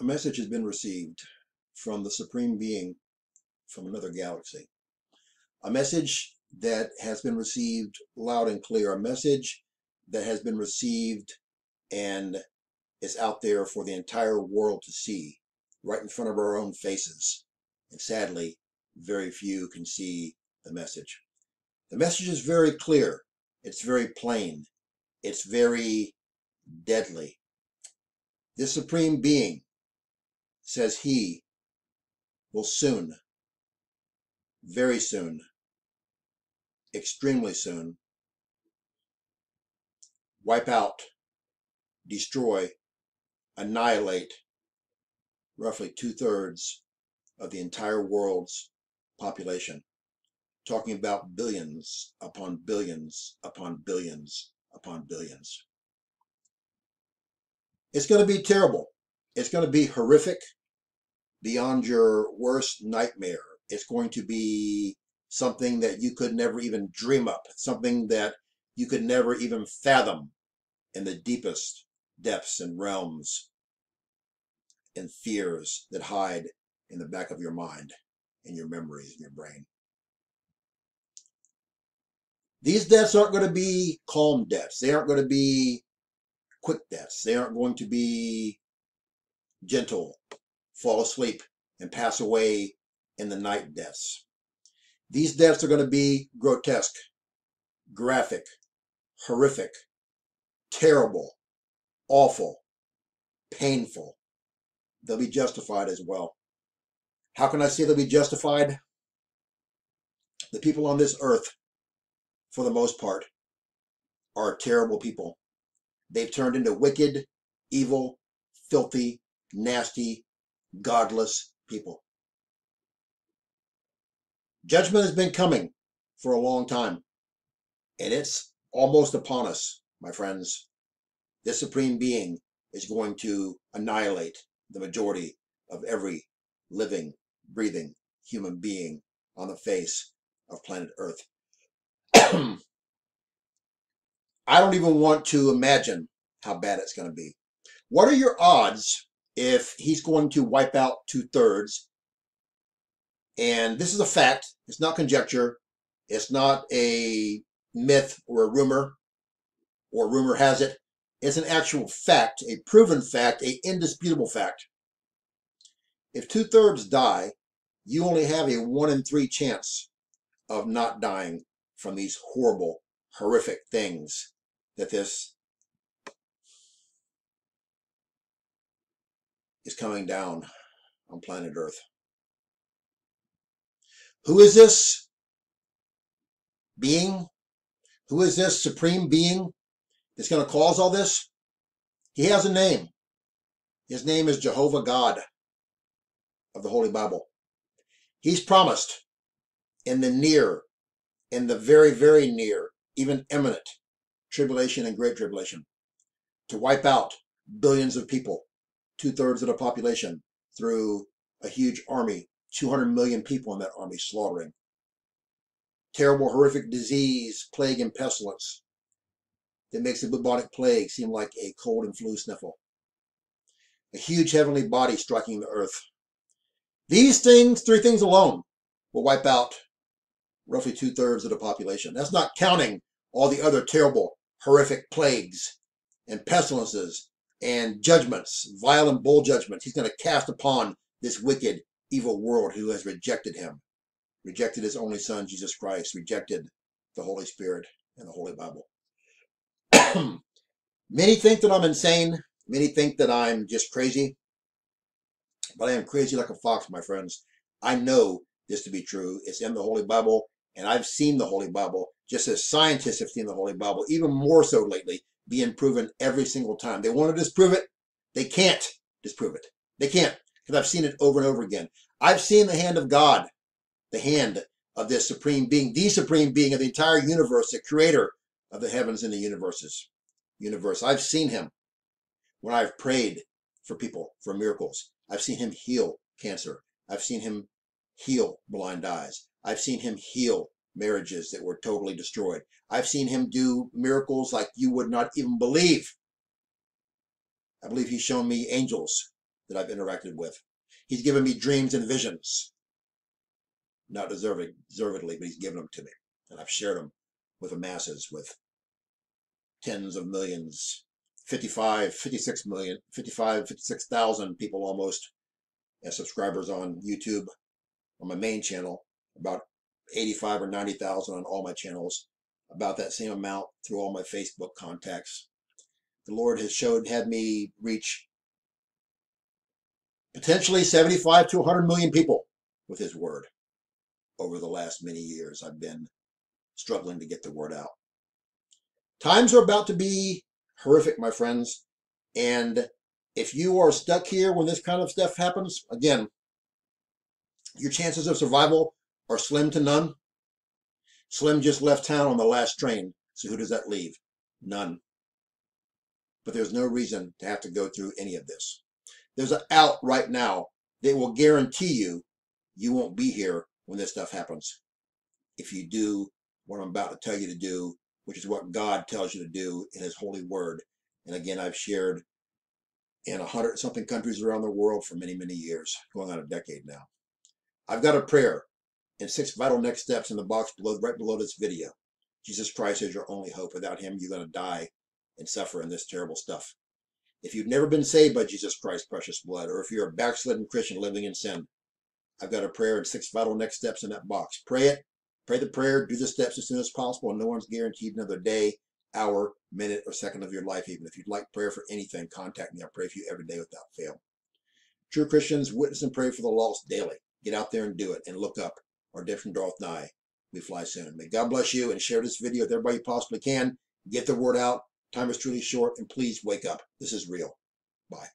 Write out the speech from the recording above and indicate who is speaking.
Speaker 1: A message has been received from the Supreme Being from another galaxy. A message that has been received loud and clear. A message that has been received and is out there for the entire world to see, right in front of our own faces. And sadly, very few can see the message. The message is very clear. It's very plain. It's very deadly. This Supreme Being says he will soon, very soon, extremely soon, wipe out, destroy, annihilate roughly two thirds of the entire world's population. Talking about billions upon billions upon billions upon billions. It's going to be terrible. It's going to be horrific beyond your worst nightmare. It's going to be something that you could never even dream up, something that you could never even fathom in the deepest depths and realms and fears that hide in the back of your mind, in your memories, in your brain. These deaths aren't going to be calm deaths. They aren't going to be quick deaths. They aren't going to be gentle, fall asleep, and pass away in the night deaths. These deaths are going to be grotesque, graphic, horrific, terrible, awful, painful. They'll be justified as well. How can I say they'll be justified? The people on this earth, for the most part, are terrible people. They've turned into wicked, evil, filthy, nasty, godless people. Judgment has been coming for a long time, and it's almost upon us, my friends. This Supreme Being is going to annihilate the majority of every living, breathing human being on the face of planet Earth. I don't even want to imagine how bad it's going to be. What are your odds if he's going to wipe out two thirds? And this is a fact. It's not conjecture. It's not a myth or a rumor or rumor has it. It's an actual fact, a proven fact, a indisputable fact. If two thirds die, you only have a one in three chance of not dying from these horrible, horrific things that this is coming down on planet Earth. Who is this being? Who is this supreme being that's going to cause all this? He has a name. His name is Jehovah God of the Holy Bible. He's promised in the near, in the very, very near, even imminent tribulation and great tribulation to wipe out billions of people, two thirds of the population, through a huge army, 200 million people in that army slaughtering. Terrible, horrific disease, plague, and pestilence that makes the bubonic plague seem like a cold and flu sniffle. A huge heavenly body striking the earth. These things, three things alone, will wipe out roughly two thirds of the population. That's not counting all the other terrible, horrific plagues and pestilences and judgments, violent bowl judgments he's going to cast upon this wicked, evil world who has rejected him, rejected his only son, Jesus Christ, rejected the Holy Spirit and the Holy Bible. Many think that I'm insane. Many think that I'm just crazy. But I am crazy like a fox, my friends. I know this to be true. It's in the Holy Bible, and I've seen the Holy Bible, just as scientists have seen the Holy Bible, even more so lately, being proven every single time. They want to disprove it. They can't disprove it. They can't, because I've seen it over and over again. I've seen the hand of God, the hand of this supreme being, the supreme being of the entire universe, the creator of the heavens and the universes, universe. I've seen him when I've prayed for people for miracles. I've seen him heal cancer. I've seen him heal blind eyes. I've seen him heal marriages that were totally destroyed. I've seen him do miracles like you would not even believe. I believe he's shown me angels that I've interacted with. He's given me dreams and visions. Not deserved, deservedly, but he's given them to me. And I've shared them with the masses, with tens of millions, 55, 56 million, 55, 56,000 people almost as subscribers on YouTube on my main channel, about 85 or 90,000 on all my channels, about that same amount through all my Facebook contacts. The Lord has showed, had me reach potentially 75 to 100 million people with his word over the last many years. I've been struggling to get the word out. Times are about to be horrific, my friends. And if you are stuck here when this kind of stuff happens, again, your chances of survival are slim to none. Slim just left town on the last train. So who does that leave? None. But there's no reason to have to go through any of this. There's an out right now that will guarantee you you won't be here when this stuff happens. If you do what I'm about to tell you to do, which is what God tells you to do in his holy word. And again, I've shared in a hundred something countries around the world for many, many years, going on a decade now. I've got a prayer and six vital next steps in the box below, right below this video. Jesus Christ is your only hope. Without him, you're going to die and suffer in this terrible stuff. If you've never been saved by Jesus Christ's precious blood, or if you're a backslidden Christian living in sin, I've got a prayer and six vital next steps in that box. Pray it, pray the prayer, do the steps as soon as possible, and no one's guaranteed another day, hour, minute, or second of your life. Even if you'd like prayer for anything, contact me. I pray for you every day without fail. True Christians witness and pray for the lost daily. Get out there and do it and look up. Our different draweth nigh. We fly soon. May God bless you and share this video with everybody you possibly can. Get the word out. Time is truly short and please wake up. This is real. Bye.